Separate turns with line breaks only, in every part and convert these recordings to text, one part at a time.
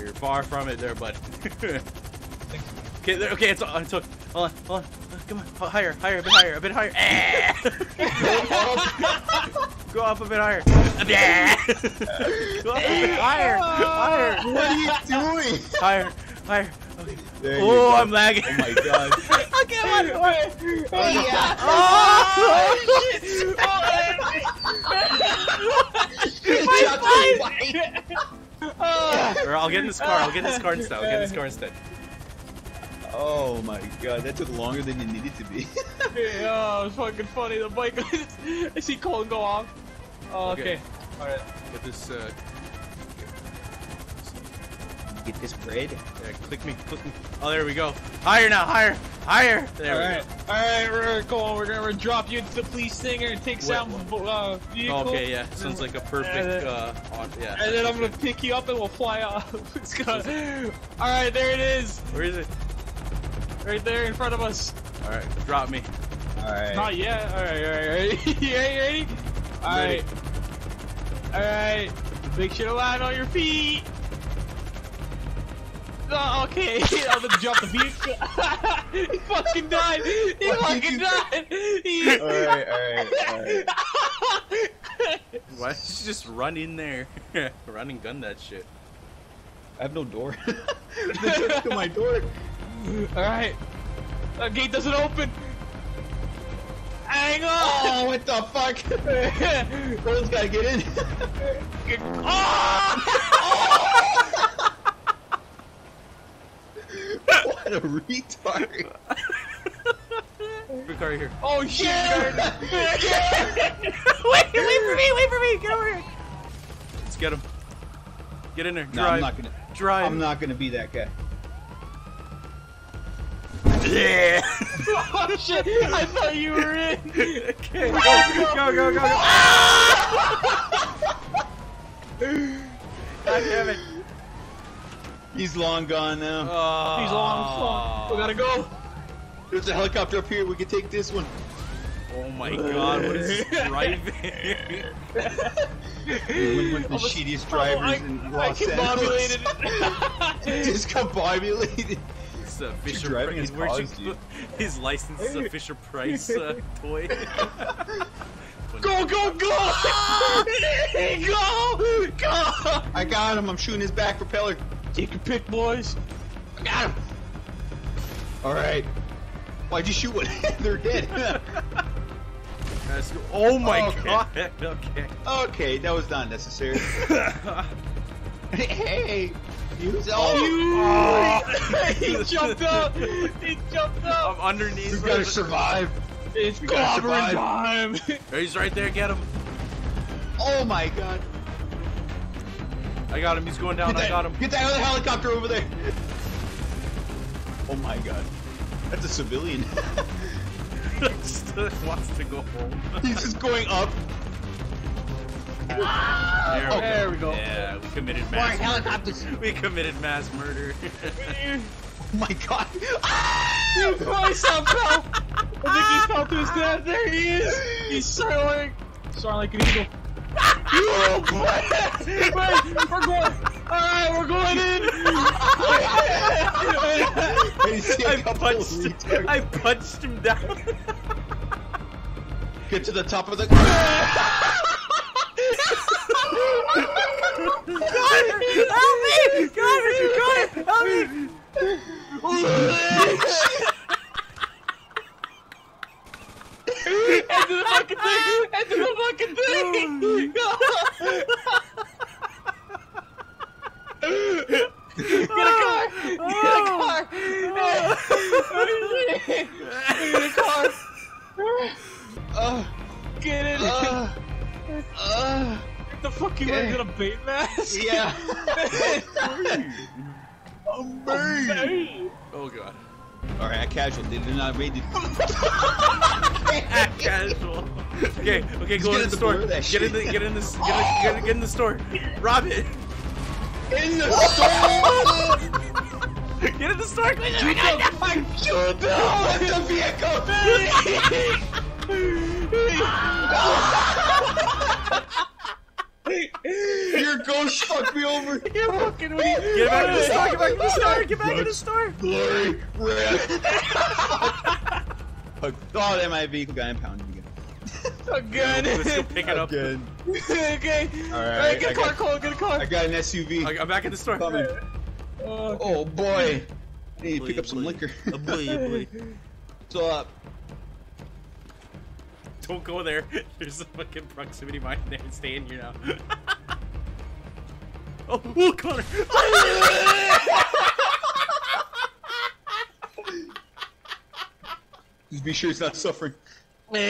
You're far from it there, bud. okay, there, okay, it's on. It's on. Hold on, hold on. Come on, oh, higher, higher, a bit higher, a bit higher. Go up a bit higher. Go up a bit higher. Higher.
What are you doing?
Higher. Higher. Okay. Oh,
go.
I'm lagging.
Oh my god.
okay, come on, come on.
yeah.
Oh, oh Or I'll get in this car. I'll get in this car instead. I'll get in this car instead.
Oh my god, that took longer than it needed to be.
oh, it's fucking funny. The bike. I see Colin go off. Oh,
Okay.
okay. Alright.
Get this. Uh,
Get this bread.
yeah, click me, click me. Oh, there we go. Higher now, higher, higher. There
Alright, alright, we're gonna. We're gonna drop you into the police singer and take
Wait,
some uh, vehicle.
go. Okay, yeah. Sounds like a perfect.
And then-
Uh, on, yeah.
And then I'm gonna pick you up and we'll fly off. It's gonna... Alright, there it is.
Where is it?
Right there in front of us.
All right, drop me.
Alright.
Not yet. Alright, alright, alright. you ready? ready? Alright. Alright. Make sure to land on your feet. Oh, okay, I'm gonna jump the vehicle. he fucking died. He
What
fucking died. He...
Alright, alright, alright.
Why don't you just run in there? run and gun that shit.
I have no door. they took to my door.
Alright. That gate doesn't open. Hang on.
Oh, what the fuck? Girls gotta get in. Oh! What a retard.
Good car here.
Oh shit!
wait, wait for me, wait for me, get over here. Let's get him. Get in there.
No, I'm not gonna.
Drive.
I'm not gonna be that guy.
Yeah.
oh shit! I thought you were in.
okay, go, go, go, go, go. Ah! God damn it.
He's long gone now.
Oh.
He's long. Gone. We gotta go.
There's a helicopter up here. We can take this one.
Oh my god, what is this driving?
One with the shittiest drivers
I,
in
I
Los
combobulated
Angeles.
it.
Discombobulated.
It's a Fisher
driving
Price.
his
Where'd you
cars, dude.
put his license is a Fisher Price uh, toy?
go, go, go! go! Go!
I got him. I'm shooting his back propeller.
Take your pick, boys.
I got him. All right. Why'd you shoot one? They're dead.
Oh my
Okay.
god. Okay.
okay, that was not necessary. hey, use
Oh.
he jumped up! He jumped up.
I'm underneath.
We've got to survive.
It's
We
clobbering time!
He's right there. Get him.
Oh my god.
I got him. He's going down.
Get
I got him.
Get that other helicopter over there. Oh my god. That's a civilian.
Just wants to go home.
He's just going up.
There, we, oh,
There
go.
we go.
Yeah, we committed mass.
helicopters.
We committed mass murder.
Oh my god. Ah!
I saw fell! I think he fell to his death. There he is! He's soaring! Soaring like an eagle. Oh, Wait, we're going. Alright, we're going in!
I see a
I
couple
punched.
retards.
I punched him down.
Get to the top of the.
Connor, help me! Connor, Connor, help me!
Thing! Into the fucking thing! Get a car! Get a car! Get a car!
Uh,
Get in!
uh, uh,
the fuck you wearing a bait mask?
yeah. I'm.
Hey.
Oh god.
Alright, I casual. They did not raid the.
Casual. Okay, okay, go
get
in the
the
store. Get in the, get in this, get in, get, in- get in the store. Rob it.
In the store!
Get in the store.
them! Shoot them! Let the vehicle! Your ghost fucked me over.
You're fucking with you.
Get back in the store! Get back in the store! Get back in the store!
Glory, red. oh, that my vehicle got impounded again.
Again.
Let's go pick it up.
Again.
okay.
All
Alright, get
I
a car, Cole, get a car.
I got an SUV.
Okay, I'm back in the store.
Coming.
Oh,
Oh boy. I need to pick up some
Boy,
liquor.
boy. boy, boy.
What's up?
Don't go there. There's a fucking proximity mine there. Stay in here now. oh, oh, Connor!
Just be sure he's not suffering. What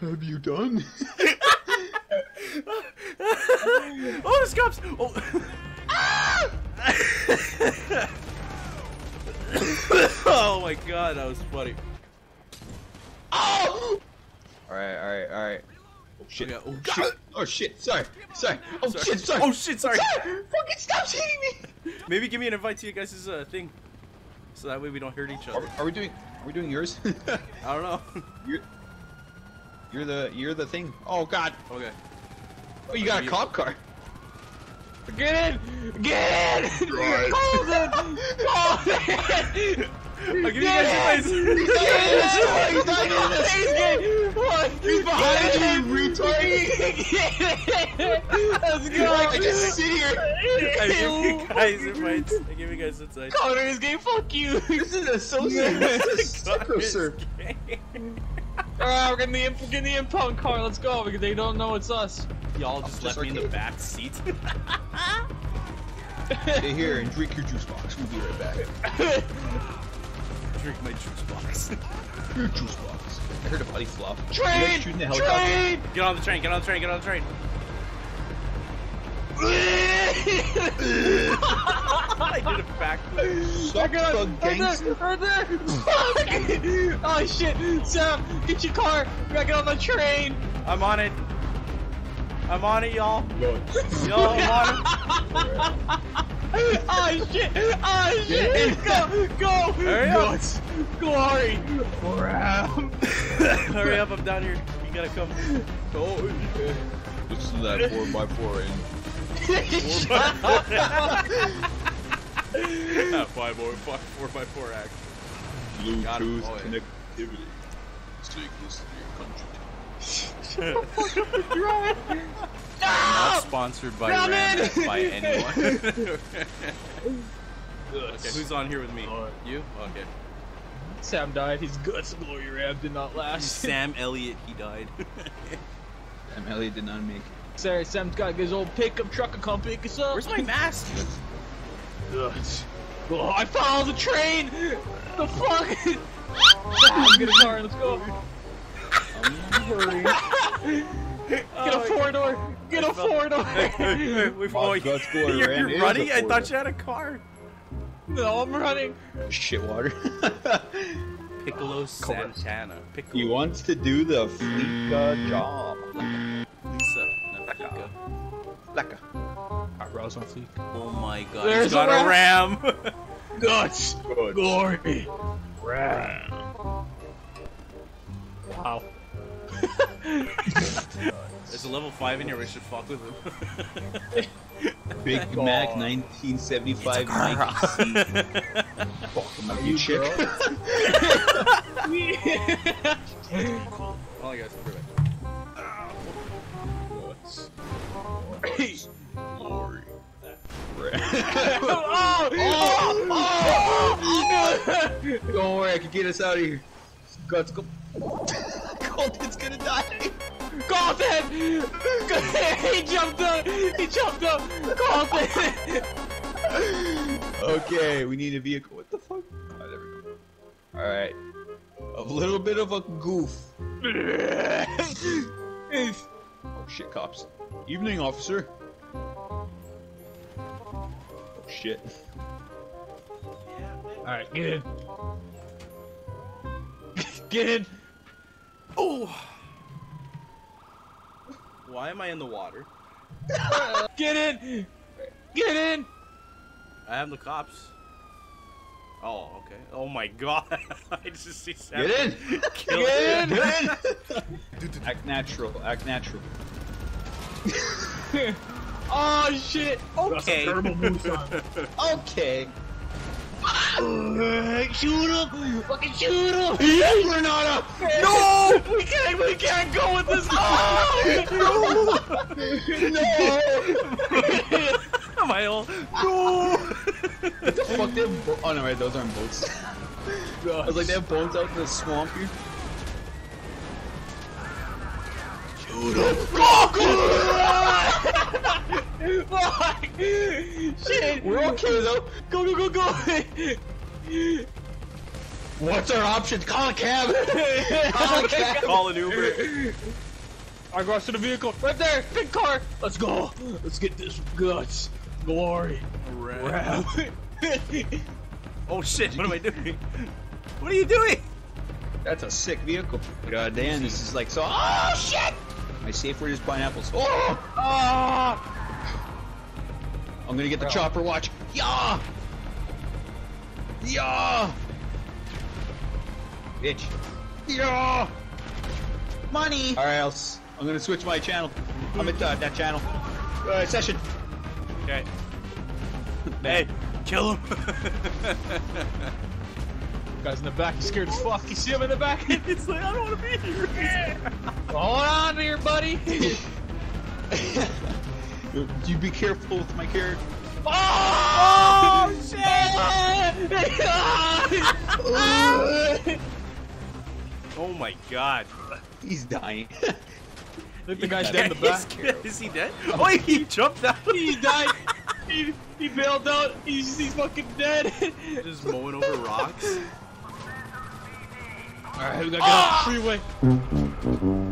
have you done?
oh, there's cops! Oh. oh my god, that was funny.
Oh! Alright, alright, alright. Oh shit.
Okay, oh,
oh shit. Oh shit. Sorry. Sorry. Oh
Sorry.
shit, sorry.
Oh shit, sorry.
Sorry. Fucking stop hitting me!
Maybe give me an invite to you guys' uh, thing. So that way we don't hurt each other.
are we doing are we doing yours?
I don't know.
you're, you're the you're the thing. Oh god.
okay.
Oh you got a cop car.
Get in! Get in!
Right.
Hold it! Hold it!
I'll give you guys
in!
invites.
He's not in this.
He's getting one!
He's behind you, you retard.
Let's go!
I just sit here.
I give you guys invites. I give you guys insights.
Connor is gay, fuck you!
This is associate. This is sicko, sir.
Alright, we're getting the, imp- getting the impound car, let's go, because they don't know it's us.
Y'all just
Just
left me in the back seat.
Stay here and drink your juice box. We'll be right back.
Drink my juice box.
Your juice box. I heard a buddy flop. You
train!
shooting the helicopter?
Train!
Get on the train, get on the train, get on the train. I did a backflip.
Suck
Right
the
there,
gangster.
right there! Fuck! oh shit! Sam, get your car! We gotta get on the train!
I'm on it. I'm on it, y'all. Y'all, I'm on
oh shit! Oh shit! Go! Go!
Hurry up.
Nuts. Glory! Ram!
Hurry up, I'm down here. You gotta come.
Oh, yeah. This is that 4x4 in.
five more, five, four by four act. Got him.
Bluetooth
Oh, yeah.
connectivity. Take this to your country.
Not sponsored by
Come
Ram by anyone. okay, who's on here with me? You? Okay.
Sam died. His guts glory ram did not last.
Sam Elliott, he died.
Sam Elliott did not make it.
Sorry, Sam's got his old pickup truck to come pick us up.
Where's my mask?
Nuts. Oh, I followed the train! The fuck? Sam, get a car, let's go. Get a oh, four door! Get a four door!
we
My guts go
you're,
around
you're running? I thought you had a car.
no, I'm running.
Shit water.
Piccolo ah, Santana. Piccolo.
he wants to do the Fleeca job.
Lisa. Nafika.
Leka.
Eyebrows on fleek.
Oh my god.
There's
He's got
a
a ram.
Guts!
Good.
Glory! Ram!
There's a level 5 in here. We should fuck with him.
Big
God.
Mac 1975 Nike seat. Fuck him up, you chick.
Oh, I guess.
Glory.
oh! Oh! Oh!
Don't worry, I can get us out of here. Guts, go. Colton's gonna die.
Colton! he jumped up! He jumped up!
Okay, we need a vehicle. What the fuck? Oh, there we go. Alright. A little bit of a goof. Oh shit, cops. Evening, officer. Oh shit.
Alright, get in. Get in!
Oh! Why am I in the water?
Get in! Get in!
I have the cops. Oh, okay. Oh my god. I just see Sam.
Get in!
Kill
Get in! Get in! act natural, act natural.
oh shit!
Okay.
Thermal moose on.
Okay.
Shoot him! Fucking shoot him!
Yes, Renata!
No! We can't. We can't go with this. No!
Am I all? No.
Fuck, they have bo- oh no, right, those aren't boats. I was like, they have boats out in the swamp here.
Fuck! Shit!
We're okay though.
Go go go go!
What's our options? Call a cab! Call a cab!
Call an Uber.
I go to the vehicle. Right there! Big car! Let's go! Let's get this guts. Glory.
Ram. Oh shit! What am I doing? What are you doing?
That's a sick vehicle. God damn, this is like so. Oh shit! My safe word is pineapples. Oh!
Ah!
I'm gonna get the chopper watch. Yeah! Yeah! Bitch. Yeah! Money! Alright, else. I'll s- I'm gonna switch my channel. I'm at uh, that channel. Uh, session.
Okay. Hey, kill him.
Guy's in the back. He's scared as fuck. You see him in the back?
it's like I don't want to be here.
Hold on here, buddy.
You be careful with my carrot.
Oh, oh, shit!
Oh my god.
He's dying.
Look, the guy's dead in the back.
Is he dead? Oh, he jumped out.
He died. He, he bailed out. He's, he's fucking dead.
Just mowing over rocks.
Alright, we gotta get off the freeway.